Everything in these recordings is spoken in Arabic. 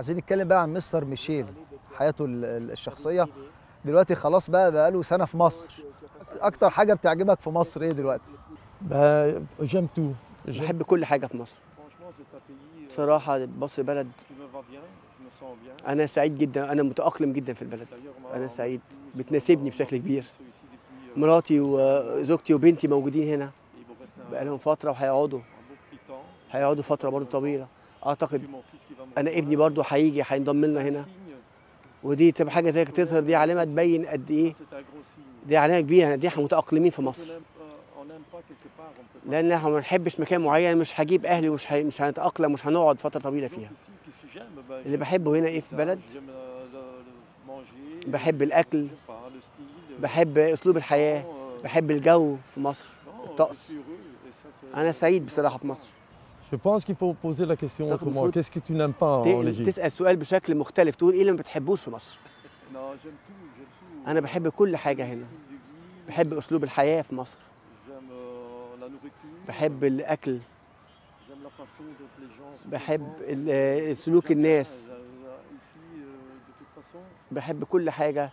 عايزين نتكلم بقى عن مستر ميشيل حياته ال- ال- الشخصية. دلوقتي خلاص بقى بقى له سنة في مصر. أكتر حاجة بتعجبك في مصر إيه دلوقتي. J'aime- بحب كل حاجة في مصر. بصراحة مصر بلد أنا سعيد جدا أنا متأقلم جدا في البلد. أنا سعيد. بتناسبني بشكل كبير. مراتي وزوجتي وبنتي موجودين هنا بقالهم فترة وهيقعدوا. هيقعدوا فترة برضه طويلة. أعتقد أنا ابني برضه هيجي هينضم لنا هنا. ودي تبقى حاجة زي كده تظهر دي علامة تبين قد إيه دي علامة كبيرة دي إحنا متأقلمين في مصر. لأن إحنا ما بنحبش مكان معين مش هجيب أهلي ومش. مش هنتأقلم مش هنقعد فترة طويلة فيها. اللي بحبه هنا إيه في بلد؟ بحب الأكل. بحب أسلوب الحياة. بحب الجو في مصر الطقس. أنا سعيد بصراحة في مصر. Je pense qu'il faut poser la question autrement. Qu'est-ce que tu n'aimes pas en Égypte تسأل سؤال بشكل مختلف. تقول إيه اللي ما بتحبوش في مصر؟ أنا بحب كل حاجة هنا. بحب أسلوب الحياة في مصر. بحب الأكل. بحب سلوك الناس. بحب كل حاجة.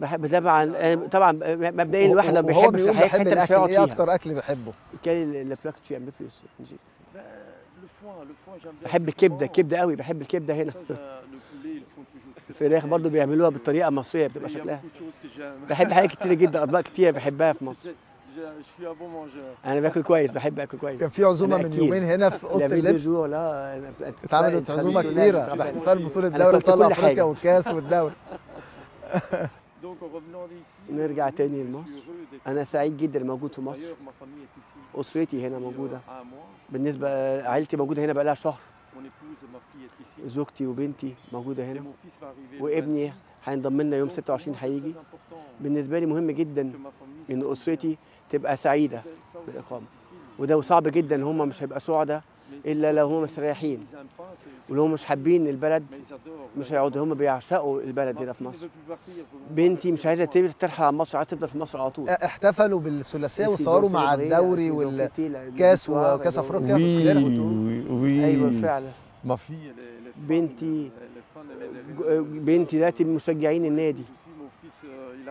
بحب طبعا أنا- طبعا مبدئيا الواحد وهو بيحبش بيقول الحياة في بحب حتة مش هيقعد إيه فيها أكتر أكل بيحبه؟ كان لبلاك تو ام بلوس بحب الكبدة الكبده قوي بحب الكبدة هنا. الفراخ برضو بيعملوها بالطريقة المصريه بتبقى شكلها. بحب حاجات كتير جدا أطباق كتير بحبها في مصر. أنا باكل كويس بحب اكل كويس كان في عزومه أنا من. يومين هنا في اوضه اللبس لا أنا- اتعملت عزومه كبيره باحتفال بطوله أنا دوري أكلت ابطال كل افريقيا حاجة. والكاس والدوري نرجع تاني لمصر أنا سعيد جدا موجود في مصر اسرتي هنا موجوده بالنسبة عائلتي موجوده هنا بقالها شهر زوجتي وبنتي موجوده هنا وابني هينضم لنا يوم 26 هيجي بالنسبة لي مهم جدا إن أسرتي تبقى سعيدة بالاقامه وده صعب جدا إن هم مش هيبقى سعداء إلا لو هم مستريحين ولو مش حابين البلد مش هيقعدوا هم بيعشقوا البلد هنا في مصر. بنتي مش عايزة ترحل عن مصر عايزة تفضل في مصر على طول. احتفلوا بالثلاثية وصوروا مع الدوري والكاس وكاس أفريقيا. في. أيوه فعلا. Ma fille, بنتي بنتي دلوقتي من مشجعين النادي.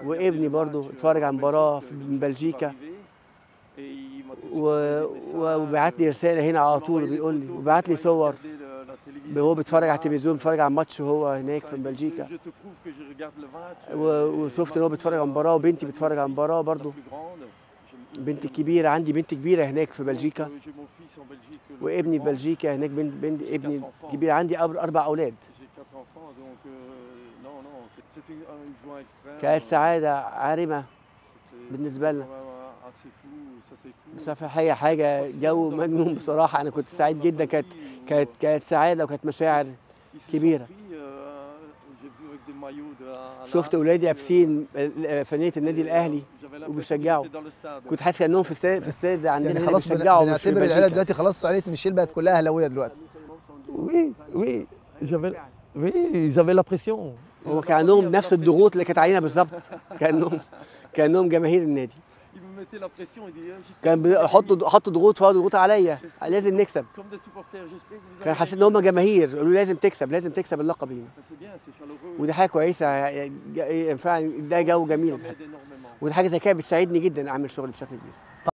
وابني برضو اتفرج على مباراة في- من بلجيكا وبعت لي رسالة هنا على طول بيقول لي وبعت لي صور. وهو بيتفرج على التلفزيون بيتفرج على الماتش وهو هناك في بلجيكا. وشفت إن هو بيتفرج على مباراة وبنتي بتتفرج على مباراة برضو بنتي الكبيره عندي بنت كبيرة هناك في بلجيكا. وابني في بلجيكا هناك بنت بنت ابني كبير عندي أربع أولاد. كانت سعاده عارمه بالنسبة لنا. بصراحه هي حاجة جو مجنون بصراحة. أنا كنت سعيد جدا. كانت كانت كانت سعادة وكانت مشاعر كبيرة. شفت أولادي لابسين فنية النادي الأهلي. وبيشجعوا. كنت حاسس كأنهم في استاد في استاد عندنا يعني خلاص بيشجعوا مش في بنعتبر العيله. دلوقتي خلاص عيله ميشيل بقت كلها أهلاوية دلوقتي. Oui, oui. J'avais, oui, ils avaient la pression. هو كان عندهم نفس الضغوط اللي كانت علينا بالظبط. كانهم كأنهم جماهير النادي. كان بيحطوا حطوا ضغوط فوق ضغوط عليا. لازم نكسب. كان حسيت إن هم جماهير. قالوا لازم تكسب لازم تكسب اللقب هنا ودي حاجة كويسة. فعلا ده جو جميل. ودي حاجة زي كده بتساعدني جدا أعمل شغل بشكل كبير.